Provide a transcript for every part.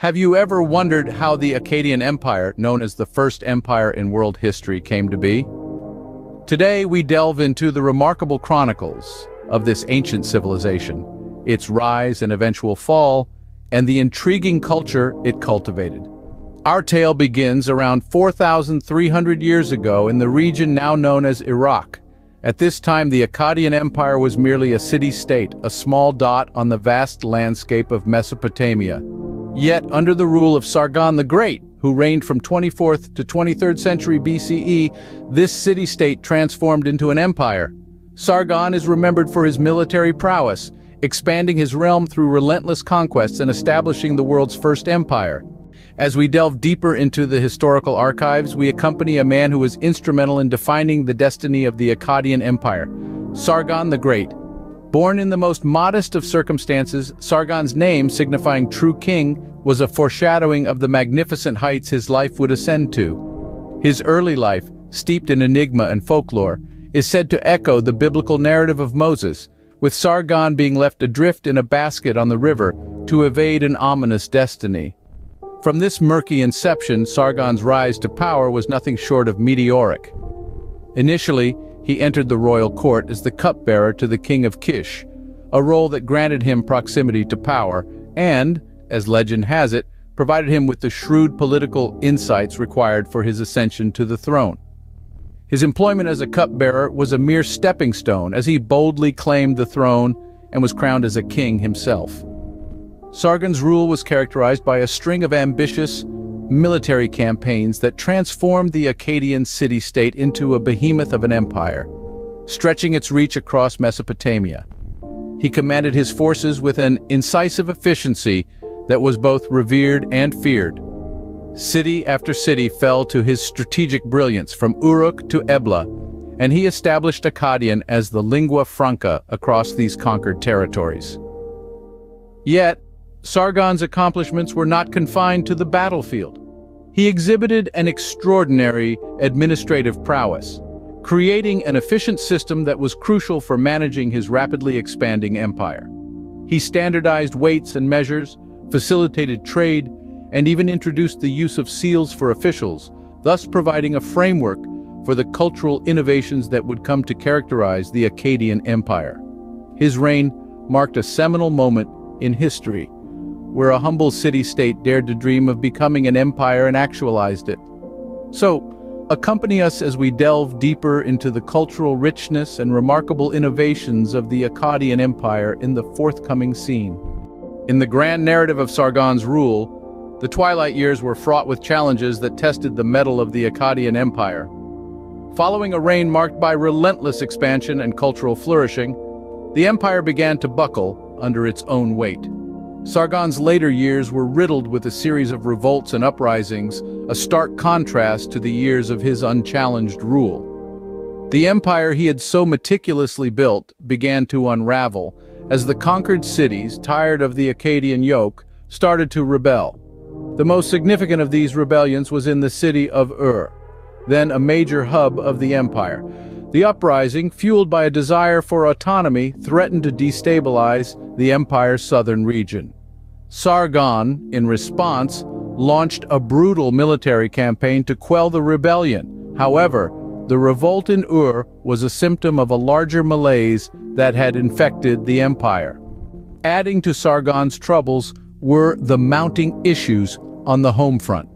Have you ever wondered how the Akkadian Empire, known as the first empire in world history, came to be? Today we delve into the remarkable chronicles of this ancient civilization, its rise and eventual fall, and the intriguing culture it cultivated. Our tale begins around 4,300 years ago in the region now known as Iraq. At this time the Akkadian Empire was merely a city-state, a small dot on the vast landscape of Mesopotamia. Yet, under the rule of Sargon the Great, who reigned from 24th to 23rd century BCE, this city-state transformed into an empire. Sargon is remembered for his military prowess, expanding his realm through relentless conquests and establishing the world's first empire. As we delve deeper into the historical archives, we accompany a man who was instrumental in defining the destiny of the Akkadian Empire, Sargon the Great. Born in the most modest of circumstances, Sargon's name, signifying true king, was a foreshadowing of the magnificent heights his life would ascend to. His early life, steeped in enigma and folklore, is said to echo the biblical narrative of Moses, with Sargon being left adrift in a basket on the river to evade an ominous destiny. From this murky inception, Sargon's rise to power was nothing short of meteoric. Initially, he entered the royal court as the cupbearer to the king of Kish, a role that granted him proximity to power and, as legend has it, provided him with the shrewd political insights required for his ascension to the throne. His employment as a cupbearer was a mere stepping stone as he boldly claimed the throne and was crowned as a king himself. Sargon's rule was characterized by a string of ambitious, military campaigns that transformed the Akkadian city-state into a behemoth of an empire, stretching its reach across Mesopotamia. He commanded his forces with an incisive efficiency that was both revered and feared. City after city fell to his strategic brilliance from Uruk to Ebla, and he established Akkadian as the lingua franca across these conquered territories. Yet, Sargon's accomplishments were not confined to the battlefield. He exhibited an extraordinary administrative prowess, creating an efficient system that was crucial for managing his rapidly expanding empire. He standardized weights and measures, facilitated trade, and even introduced the use of seals for officials, thus providing a framework for the cultural innovations that would come to characterize the Akkadian Empire. His reign marked a seminal moment in history, where a humble city-state dared to dream of becoming an empire and actualized it. So, accompany us as we delve deeper into the cultural richness and remarkable innovations of the Akkadian Empire in the forthcoming scene. In the grand narrative of Sargon's rule, the twilight years were fraught with challenges that tested the mettle of the Akkadian Empire. Following a reign marked by relentless expansion and cultural flourishing, the empire began to buckle under its own weight. Sargon's later years were riddled with a series of revolts and uprisings, a stark contrast to the years of his unchallenged rule. The empire he had so meticulously built began to unravel, as the conquered cities, tired of the Akkadian yoke, started to rebel. The most significant of these rebellions was in the city of Ur, then a major hub of the empire. The uprising, fueled by a desire for autonomy, threatened to destabilize the empire's southern region. Sargon, in response, launched a brutal military campaign to quell the rebellion. However, the revolt in Ur was a symptom of a larger malaise that had infected the empire. Adding to Sargon's troubles were the mounting issues on the home front.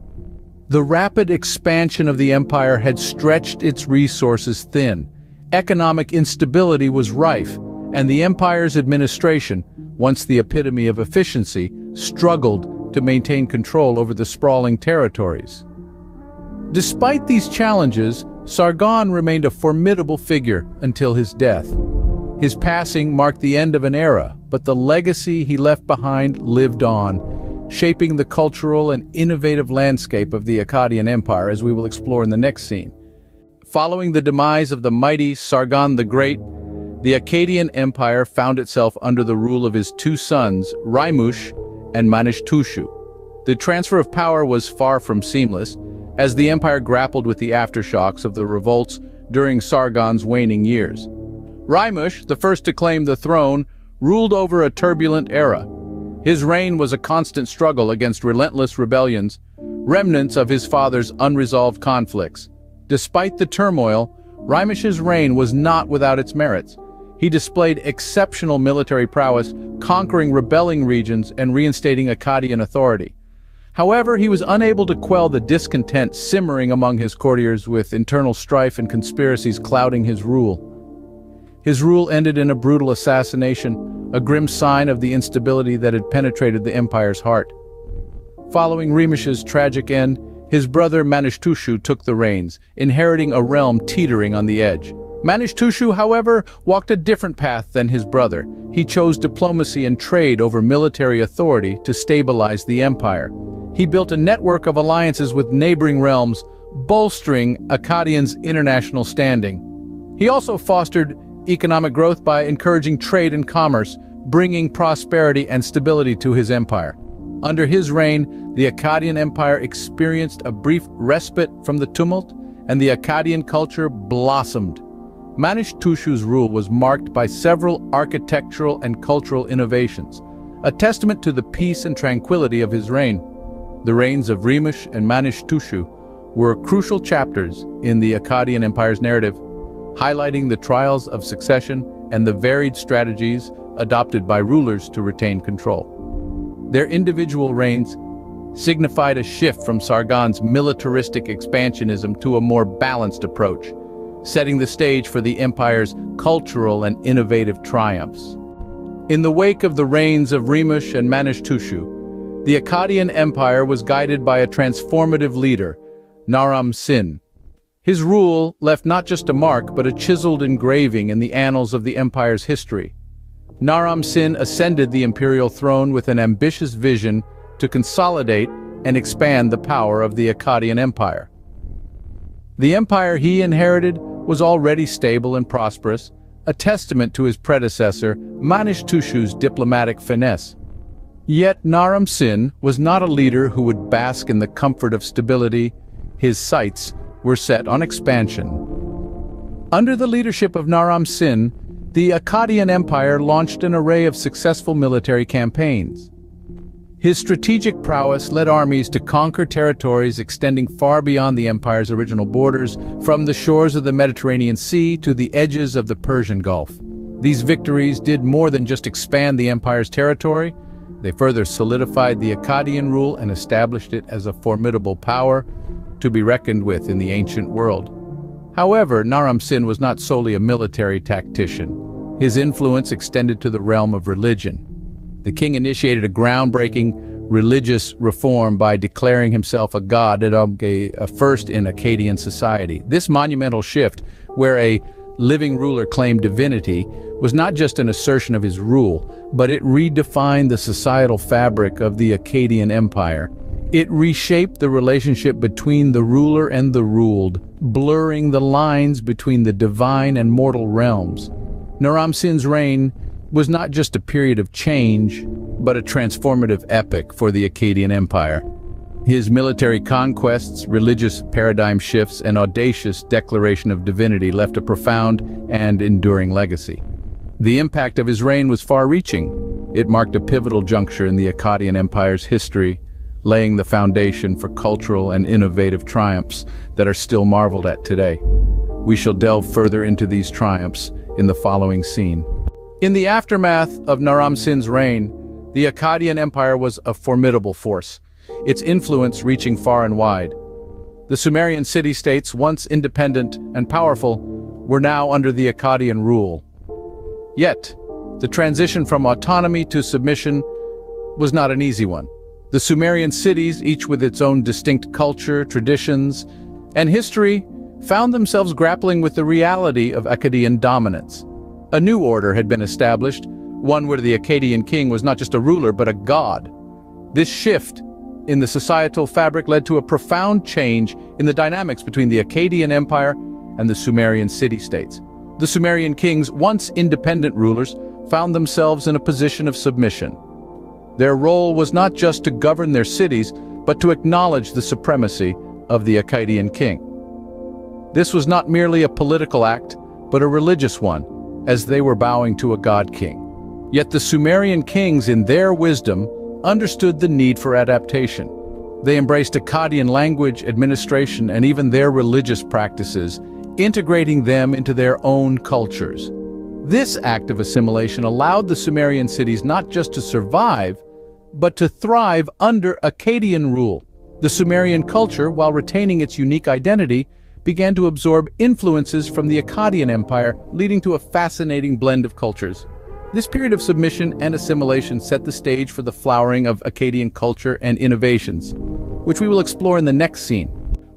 The rapid expansion of the empire had stretched its resources thin. Economic instability was rife, and the empire's administration, once the epitome of efficiency, struggled to maintain control over the sprawling territories. Despite these challenges, Sargon remained a formidable figure until his death. His passing marked the end of an era, but the legacy he left behind lived on, shaping the cultural and innovative landscape of the Akkadian Empire as we will explore in the next scene. Following the demise of the mighty Sargon the Great, the Akkadian Empire found itself under the rule of his two sons, Rimush and Manishtushu. The transfer of power was far from seamless, as the empire grappled with the aftershocks of the revolts during Sargon's waning years. Rimush, the first to claim the throne, ruled over a turbulent era, His reign was a constant struggle against relentless rebellions, remnants of his father's unresolved conflicts. Despite the turmoil, Rimush's reign was not without its merits. He displayed exceptional military prowess, conquering rebelling regions and reinstating Akkadian authority. However, he was unable to quell the discontent simmering among his courtiers with internal strife and conspiracies clouding his rule. His rule ended in a brutal assassination, a grim sign of the instability that had penetrated the empire's heart. Following Rimush's tragic end, his brother Manishtushu took the reins, inheriting a realm teetering on the edge. Manishtushu, however, walked a different path than his brother. He chose diplomacy and trade over military authority to stabilize the empire. He built a network of alliances with neighboring realms, bolstering Akkadian's international standing. He also fostered economic growth by encouraging trade and commerce, bringing prosperity and stability to his empire. Under his reign, the Akkadian Empire experienced a brief respite from the tumult, and the Akkadian culture blossomed. Manishtushu's rule was marked by several architectural and cultural innovations, a testament to the peace and tranquility of his reign. The reigns of Rimush and Manishtushu were crucial chapters in the Akkadian Empire's narrative, highlighting the trials of succession and the varied strategies adopted by rulers to retain control. Their individual reigns signified a shift from Sargon's militaristic expansionism to a more balanced approach, setting the stage for the empire's cultural and innovative triumphs. In the wake of the reigns of Rimush and Manishtushu, the Akkadian Empire was guided by a transformative leader, Naram Sin. His rule left not just a mark but a chiseled engraving in the annals of the empire's history. Naram Sin ascended the imperial throne with an ambitious vision to consolidate and expand the power of the Akkadian Empire. The empire he inherited was already stable and prosperous, a testament to his predecessor, Manishtushu's diplomatic finesse. Yet Naram Sin was not a leader who would bask in the comfort of stability. His sights were set on expansion. Under the leadership of Naram Sin, the Akkadian Empire launched an array of successful military campaigns. His strategic prowess led armies to conquer territories extending far beyond the empire's original borders, from the shores of the Mediterranean Sea to the edges of the Persian Gulf. These victories did more than just expand the empire's territory, they further solidified the Akkadian rule and established it as a formidable power to be reckoned with in the ancient world. However, Naram Sin was not solely a military tactician. His influence extended to the realm of religion. The king initiated a groundbreaking religious reform by declaring himself a god at a first in Akkadian society. This monumental shift, where a living ruler claimed divinity, was not just an assertion of his rule, but it redefined the societal fabric of the Akkadian Empire. It reshaped the relationship between the ruler and the ruled, blurring the lines between the divine and mortal realms. Naram Sin's reign was not just a period of change, but a transformative epic for the Akkadian Empire. His military conquests, religious paradigm shifts, and audacious declaration of divinity left a profound and enduring legacy. The impact of his reign was far-reaching. It marked a pivotal juncture in the Akkadian Empire's history, laying the foundation for cultural and innovative triumphs that are still marveled at today. We shall delve further into these triumphs in the following scene. In the aftermath of Naram Sin's reign, the Akkadian Empire was a formidable force, its influence reaching far and wide. The Sumerian city-states, once independent and powerful, were now under the Akkadian rule. Yet, the transition from autonomy to submission was not an easy one. The Sumerian cities, each with its own distinct culture, traditions, and history, found themselves grappling with the reality of Akkadian dominance. A new order had been established, one where the Akkadian king was not just a ruler but a god. This shift in the societal fabric led to a profound change in the dynamics between the Akkadian Empire and the Sumerian city-states. The Sumerian kings, once independent rulers, found themselves in a position of submission. Their role was not just to govern their cities, but to acknowledge the supremacy of the Akkadian king. This was not merely a political act, but a religious one, as they were bowing to a god king. Yet the Sumerian kings, in their wisdom, understood the need for adaptation. They embraced Akkadian language, administration, and even their religious practices, integrating them into their own cultures. This act of assimilation allowed the Sumerian cities not just to survive, but to thrive under Akkadian rule. The Sumerian culture, while retaining its unique identity, began to absorb influences from the Akkadian Empire, leading to a fascinating blend of cultures. This period of submission and assimilation set the stage for the flowering of Akkadian culture and innovations, which we will explore in the next scene.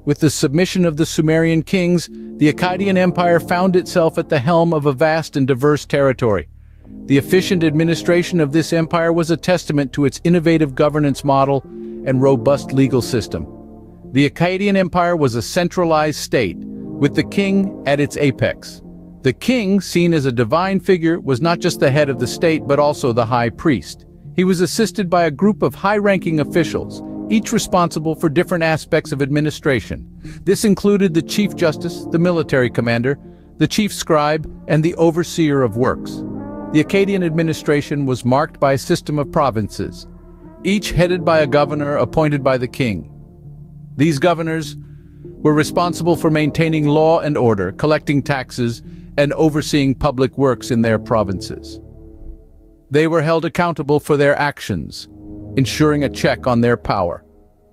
With the submission of the Sumerian kings, the Akkadian Empire found itself at the helm of a vast and diverse territory. The efficient administration of this empire was a testament to its innovative governance model and robust legal system. The Akkadian Empire was a centralized state, with the king at its apex. The king, seen as a divine figure, was not just the head of the state but also the high priest. He was assisted by a group of high-ranking officials, each responsible for different aspects of administration. This included the chief justice, the military commander, the chief scribe, and the overseer of works. The Akkadian administration was marked by a system of provinces, each headed by a governor appointed by the king. These governors were responsible for maintaining law and order, collecting taxes, and overseeing public works in their provinces. They were held accountable for their actions, ensuring a check on their power.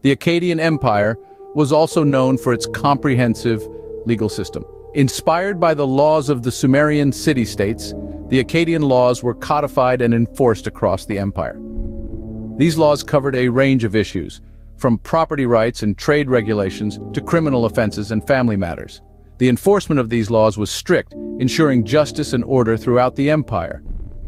The Akkadian Empire was also known for its comprehensive legal system. Inspired by the laws of the Sumerian city-states, the Akkadian laws were codified and enforced across the empire. These laws covered a range of issues, from property rights and trade regulations to criminal offenses and family matters. The enforcement of these laws was strict, ensuring justice and order throughout the empire.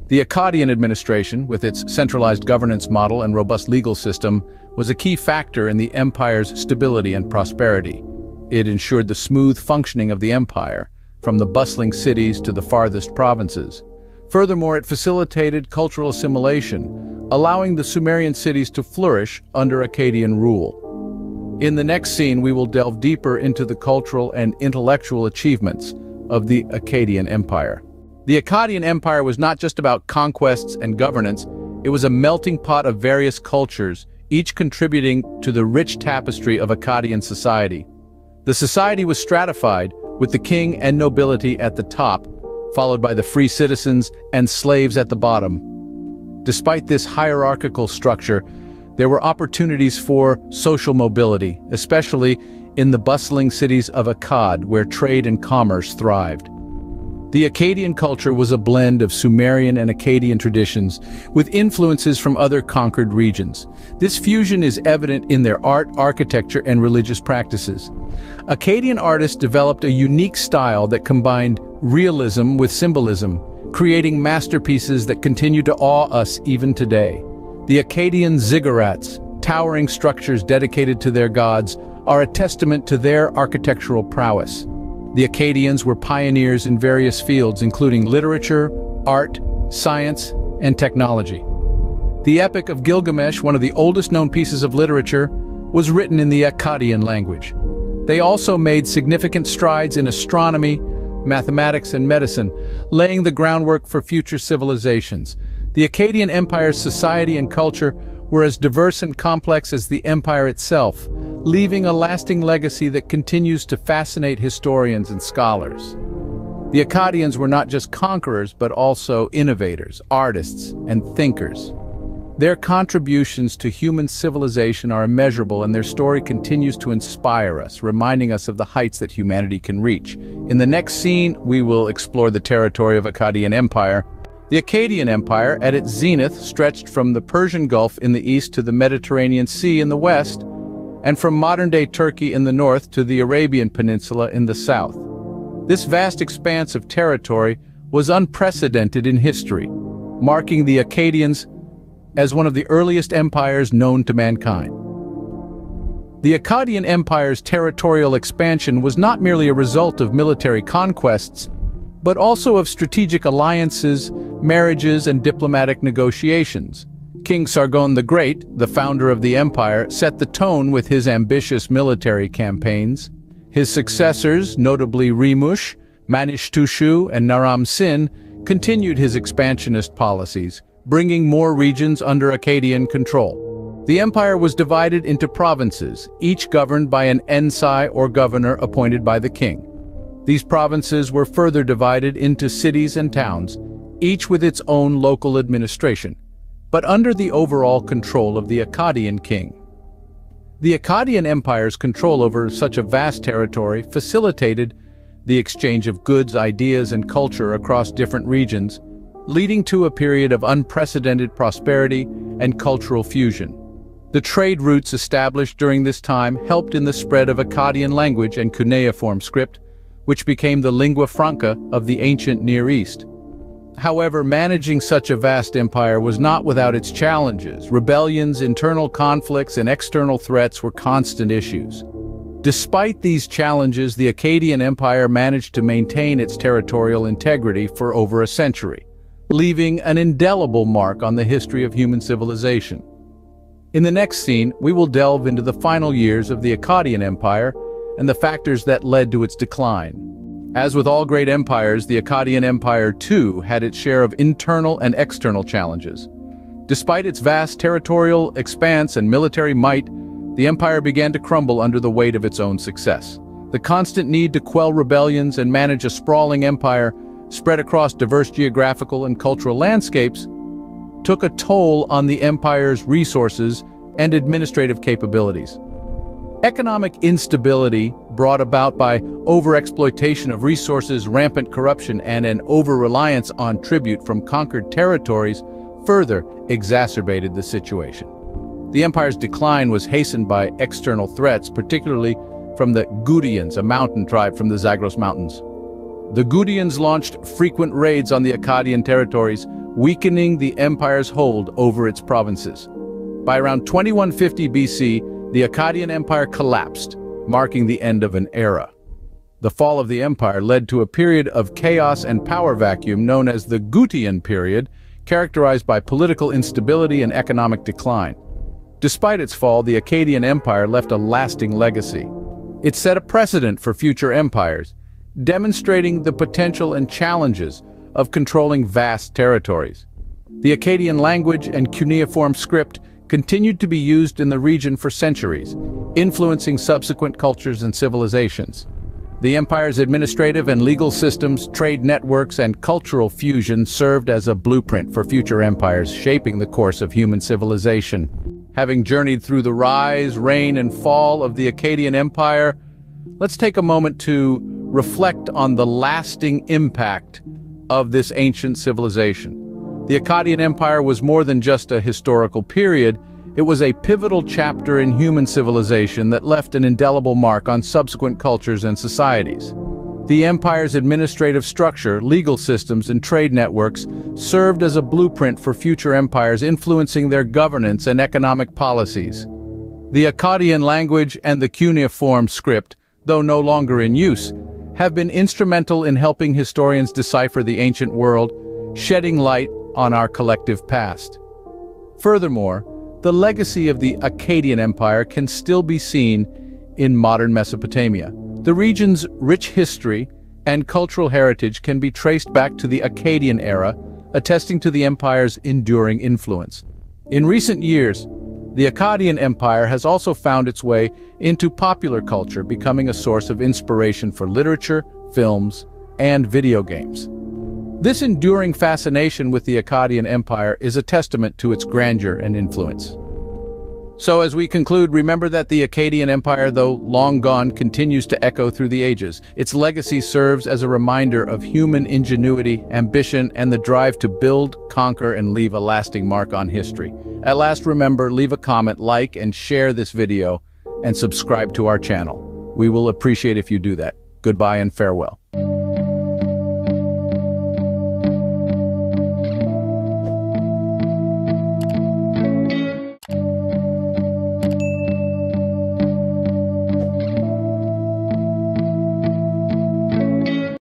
The Akkadian administration, with its centralized governance model and robust legal system, was a key factor in the empire's stability and prosperity. It ensured the smooth functioning of the empire, from the bustling cities to the farthest provinces. Furthermore, it facilitated cultural assimilation, allowing the Sumerian cities to flourish under Akkadian rule. In the next scene, we will delve deeper into the cultural and intellectual achievements of the Akkadian Empire. The Akkadian Empire was not just about conquests and governance, it was a melting pot of various cultures, each contributing to the rich tapestry of Akkadian society. The society was stratified, with the king and nobility at the top, followed by the free citizens and slaves at the bottom. Despite this hierarchical structure, there were opportunities for social mobility, especially in the bustling cities of Akkad, where trade and commerce thrived. The Akkadian culture was a blend of Sumerian and Akkadian traditions, with influences from other conquered regions. This fusion is evident in their art, architecture, and religious practices. Akkadian artists developed a unique style that combined realism with symbolism, creating masterpieces that continue to awe us even today. The Akkadian ziggurats, towering structures dedicated to their gods, are a testament to their architectural prowess. The Akkadians were pioneers in various fields including literature, art, science, and technology. The Epic of Gilgamesh, one of the oldest known pieces of literature, was written in the Akkadian language. They also made significant strides in astronomy, mathematics, and medicine, laying the groundwork for future civilizations. The Akkadian Empire's society and culture were as diverse and complex as the empire itself, leaving a lasting legacy that continues to fascinate historians and scholars. The Akkadians were not just conquerors, but also innovators, artists, and thinkers. Their contributions to human civilization are immeasurable and their story continues to inspire us, reminding us of the heights that humanity can reach. In the next scene, we will explore the territory of Akkadian Empire, the Akkadian Empire, at its zenith, stretched from the Persian Gulf in the east to the Mediterranean Sea in the west, and from modern-day Turkey in the north to the Arabian Peninsula in the south. This vast expanse of territory was unprecedented in history, marking the Akkadians as one of the earliest empires known to mankind. The Akkadian Empire's territorial expansion was not merely a result of military conquests, but also of strategic alliances, marriages, and diplomatic negotiations. King Sargon the Great, the founder of the empire, set the tone with his ambitious military campaigns. His successors, notably Rimush, Manishtushu, and Naram Sin, continued his expansionist policies, bringing more regions under Akkadian control. The empire was divided into provinces, each governed by an ensi or governor appointed by the king. These provinces were further divided into cities and towns, each with its own local administration, but under the overall control of the Akkadian king. The Akkadian Empire's control over such a vast territory facilitated the exchange of goods, ideas, and culture across different regions, leading to a period of unprecedented prosperity and cultural fusion. The trade routes established during this time helped in the spread of Akkadian language and cuneiform script, which became the lingua franca of the ancient Near East. However, managing such a vast empire was not without its challenges. Rebellions, internal conflicts, and external threats were constant issues. Despite these challenges, the Akkadian Empire managed to maintain its territorial integrity for over a century, leaving an indelible mark on the history of human civilization. In the next scene, we will delve into the final years of the Akkadian Empire and the factors that led to its decline. As with all great empires, the Akkadian Empire too had its share of internal and external challenges. Despite its vast territorial expanse and military might, the empire began to crumble under the weight of its own success. The constant need to quell rebellions and manage a sprawling empire spread across diverse geographical and cultural landscapes took a toll on the empire's resources and administrative capabilities. Economic instability brought about by overexploitation of resources, rampant corruption, and an over-reliance on tribute from conquered territories further exacerbated the situation. The empire's decline was hastened by external threats, particularly from the Gutians, a mountain tribe from the Zagros Mountains. The Gutians launched frequent raids on the Akkadian territories, weakening the empire's hold over its provinces. By around 2150 BC, the Akkadian Empire collapsed, marking the end of an era. The fall of the empire led to a period of chaos and power vacuum known as the Gutian period, characterized by political instability and economic decline. Despite its fall, the Akkadian Empire left a lasting legacy. It set a precedent for future empires, demonstrating the potential and challenges of controlling vast territories. The Akkadian language and cuneiform script continued to be used in the region for centuries, influencing subsequent cultures and civilizations. The empire's administrative and legal systems, trade networks, and cultural fusion served as a blueprint for future empires shaping the course of human civilization. Having journeyed through the rise, reign, and fall of the Akkadian Empire, let's take a moment to reflect on the lasting impact of this ancient civilization. The Akkadian Empire was more than just a historical period, it was a pivotal chapter in human civilization that left an indelible mark on subsequent cultures and societies. The empire's administrative structure, legal systems, and trade networks served as a blueprint for future empires influencing their governance and economic policies. The Akkadian language and the cuneiform script, though no longer in use, have been instrumental in helping historians decipher the ancient world, shedding light on our collective past. Furthermore, the legacy of the Akkadian Empire can still be seen in modern Mesopotamia. The region's rich history and cultural heritage can be traced back to the Akkadian era, attesting to the empire's enduring influence. In recent years, the Akkadian Empire has also found its way into popular culture, becoming a source of inspiration for literature, films, and video games. This enduring fascination with the Akkadian Empire is a testament to its grandeur and influence. So as we conclude, remember that the Akkadian Empire, though long gone, continues to echo through the ages. Its legacy serves as a reminder of human ingenuity, ambition, and the drive to build, conquer, and leave a lasting mark on history. At last, remember, leave a comment, like, and share this video, and subscribe to our channel. We will appreciate if you do that. Goodbye and farewell.